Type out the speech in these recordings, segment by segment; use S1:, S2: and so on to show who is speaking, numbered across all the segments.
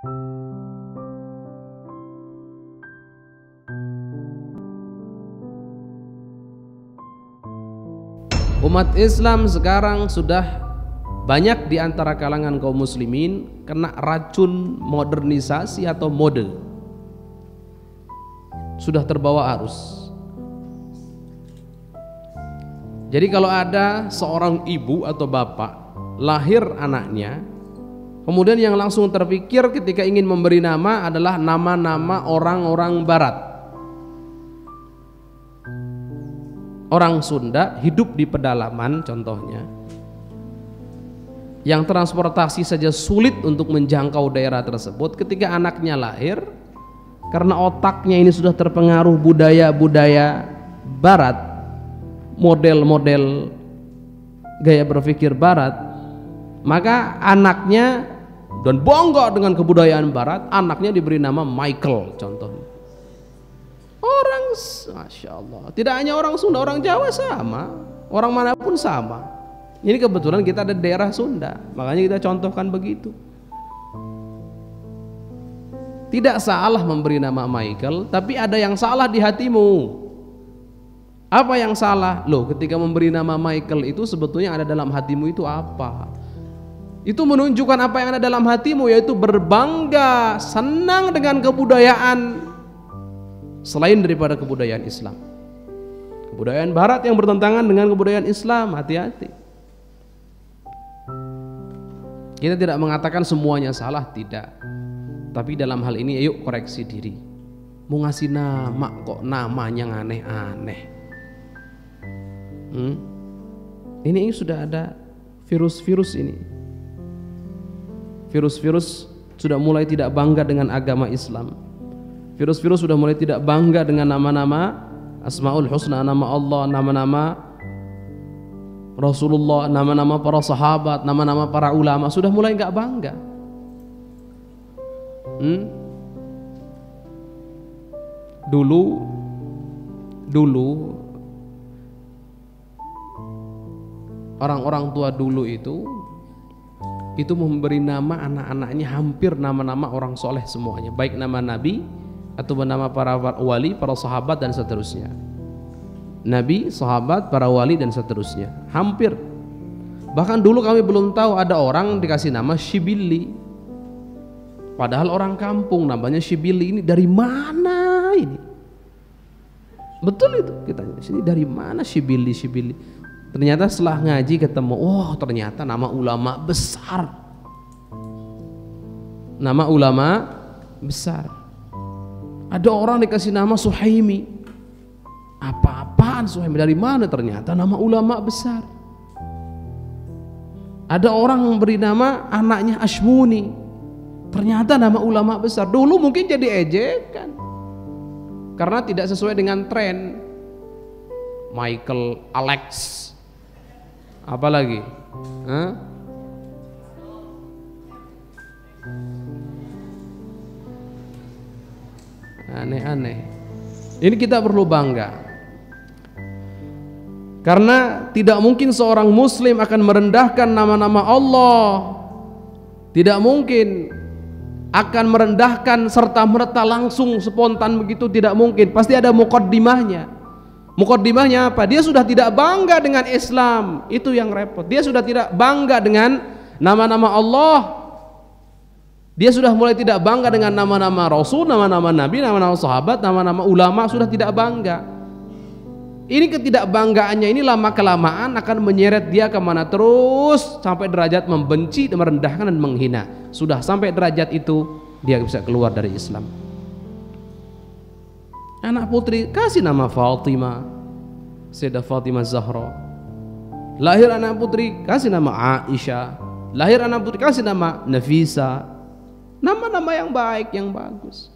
S1: Umat Islam sekarang sudah banyak di antara kalangan kaum muslimin kena racun modernisasi atau mode. Sudah terbawa arus. Jadi kalau ada seorang ibu atau bapak lahir anaknya, kemudian yang langsung terpikir ketika ingin memberi nama adalah nama-nama orang-orang barat. orang Sunda hidup di pedalaman contohnya yang transportasi saja sulit untuk menjangkau daerah tersebut ketika anaknya lahir karena otaknya ini sudah terpengaruh budaya-budaya barat model-model gaya berpikir barat maka anaknya dan bangga dengan kebudayaan barat anaknya diberi nama Michael contohnya Orang, masya Allah, tidak hanya orang Sunda, orang Jawa sama, orang mana pun sama. Ini kebetulan kita ada daerah Sunda, makanya kita contohkan begitu. Tidak salah memberi nama Michael, tapi ada yang salah di hatimu. Apa yang salah? Loh, ketika memberi nama Michael itu sebetulnya ada dalam hatimu itu apa? Itu menunjukkan apa yang ada dalam hatimu yaitu berbangga, senang dengan kebudayaan selain daripada kebudayaan Islam. Kebudayaan barat yang bertentangan dengan kebudayaan Islam, hati-hati. Kita tidak mengatakan semuanya salah, tidak. Tapi dalam hal ini yuk koreksi diri. Mau ngasih nama kok namanya aneh-aneh. Hmm? Ini sudah ada virus-virus ini. Virus-virus sudah mulai tidak bangga dengan agama Islam Virus-virus sudah mulai tidak bangga dengan nama-nama Asmaul Husna, nama Allah, nama-nama Rasulullah, nama-nama para sahabat, nama-nama para ulama sudah mulai nggak bangga. Hmm? Dulu, dulu orang-orang tua dulu itu itu memberi nama anak-anaknya hampir nama-nama orang soleh semuanya, baik nama Nabi atau nama para wali, para sahabat dan seterusnya. Nabi, sahabat, para wali dan seterusnya. Hampir. Bahkan dulu kami belum tahu ada orang dikasih nama Shibili. Padahal orang kampung namanya Shibili ini dari mana ini? Betul itu kita sini dari mana Shibili Shibili? Ternyata setelah ngaji ketemu, oh ternyata nama ulama besar. Nama ulama besar. Ada orang dikasih nama Suhaimi. Apa-apaan Suhaimi? Dari mana ternyata nama ulama besar. Ada orang memberi nama anaknya Ashmuni. Ternyata nama ulama besar. Dulu mungkin jadi ejekan. Karena tidak sesuai dengan tren. Michael Alex. Apalagi? Hah? aneh-aneh. Ini kita perlu bangga. Karena tidak mungkin seorang muslim akan merendahkan nama-nama Allah. Tidak mungkin akan merendahkan serta merta langsung spontan begitu tidak mungkin. Pasti ada mukaddimahnya mukaddimahnya apa dia sudah tidak bangga dengan Islam itu yang repot dia sudah tidak bangga dengan nama-nama Allah dia sudah mulai tidak bangga dengan nama-nama Rasul, nama-nama Nabi, nama-nama sahabat, nama-nama ulama sudah tidak bangga. Ini ketidakbanggaannya ini lama kelamaan akan menyeret dia ke mana terus sampai derajat membenci, merendahkan dan menghina. Sudah sampai derajat itu dia bisa keluar dari Islam. Anak putri kasih nama Fatimah, Sayyidah Fatimah Zahra. Lahir anak putri kasih nama Aisyah. Lahir anak putri kasih nama Nafisa, Nama-nama yang baik, yang bagus.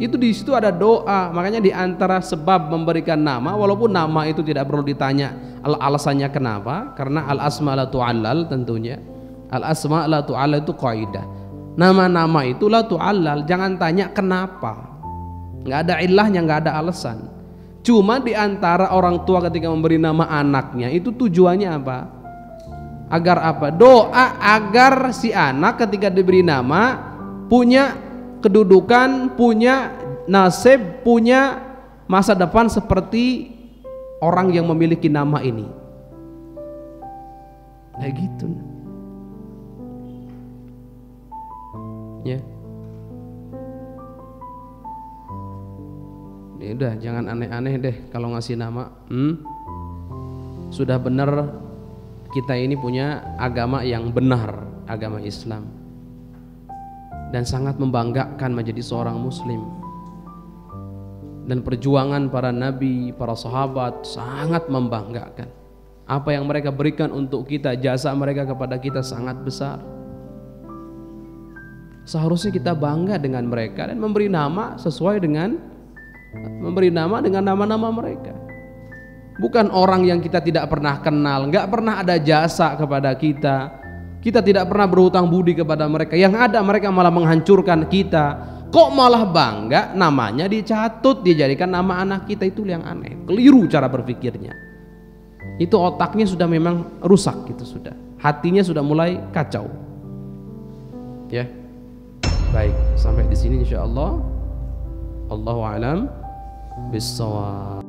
S1: Itu di situ ada doa. Makanya di antara sebab memberikan nama, walaupun nama itu tidak perlu ditanya al alasannya kenapa, karena al asma la tu'allal tentunya. Al asma la tu'allal itu kaidah. Nama-nama itu la tu'allal, jangan tanya kenapa. Nggak ada ilahnya, nggak ada alasan. Cuma di antara orang tua ketika memberi nama anaknya itu tujuannya apa? agar apa? Doa agar si anak ketika diberi nama punya kedudukan, punya nasib, punya masa depan seperti orang yang memiliki nama ini. Kayak gitu. Ya. Ya udah, jangan aneh-aneh deh kalau ngasih nama. Hmm? Sudah benar kita ini punya agama yang benar, agama Islam. Dan sangat membanggakan menjadi seorang muslim. Dan perjuangan para nabi, para sahabat sangat membanggakan. Apa yang mereka berikan untuk kita, jasa mereka kepada kita sangat besar. Seharusnya kita bangga dengan mereka dan memberi nama sesuai dengan memberi nama dengan nama-nama mereka. Bukan orang yang kita tidak pernah kenal, nggak pernah ada jasa kepada kita. Kita tidak pernah berhutang budi kepada mereka. Yang ada mereka malah menghancurkan kita. Kok malah bangga namanya dicatut, dijadikan nama anak kita itu yang aneh. Keliru cara berpikirnya. Itu otaknya sudah memang rusak gitu sudah. Hatinya sudah mulai kacau. Ya. Baik, sampai di sini insya Allah. Allahu a'lam 别说啊